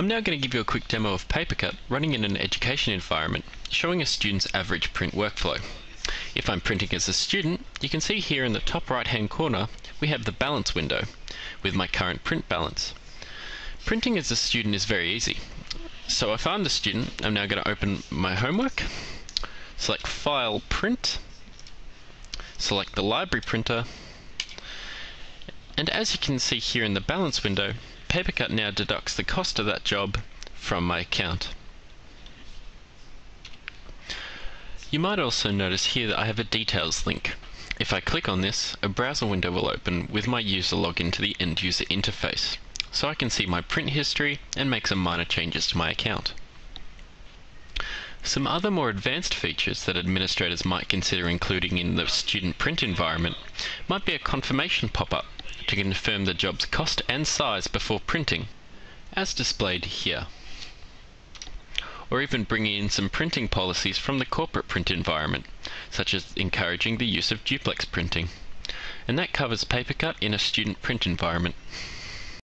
I'm now going to give you a quick demo of PaperCut running in an education environment, showing a student's average print workflow. If I'm printing as a student, you can see here in the top right hand corner we have the balance window with my current print balance. Printing as a student is very easy. So if I'm the student, I'm now going to open my homework, select File Print, select the library printer, and as you can see here in the balance window, PaperCut now deducts the cost of that job from my account. You might also notice here that I have a details link. If I click on this, a browser window will open with my user login to the end user interface, so I can see my print history and make some minor changes to my account. Some other more advanced features that administrators might consider including in the student print environment might be a confirmation pop-up to confirm the job's cost and size before printing, as displayed here. Or even bringing in some printing policies from the corporate print environment, such as encouraging the use of duplex printing. And that covers PaperCut in a student print environment.